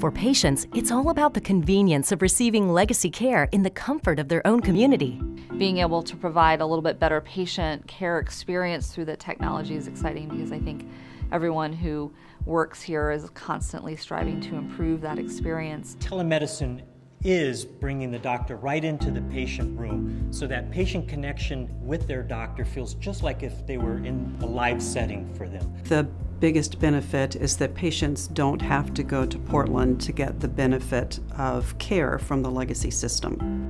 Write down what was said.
For patients, it's all about the convenience of receiving legacy care in the comfort of their own community. Being able to provide a little bit better patient care experience through the technology is exciting because I think everyone who works here is constantly striving to improve that experience. Telemedicine is bringing the doctor right into the patient room so that patient connection with their doctor feels just like if they were in a live setting for them. The biggest benefit is that patients don't have to go to Portland to get the benefit of care from the legacy system.